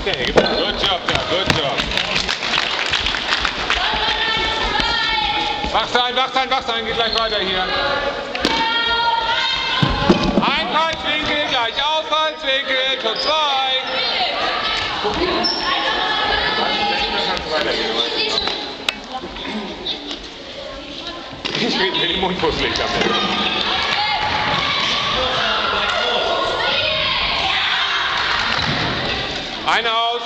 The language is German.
Okay, good job, Dad, good job. Wach sein, wach sein, wach sein, geht gleich weiter hier. Einfallswinkel, gleich Aufhaltswinkel, Tor 2. Ich will den Mund fusselig. Eine aus.